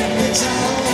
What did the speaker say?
Every time.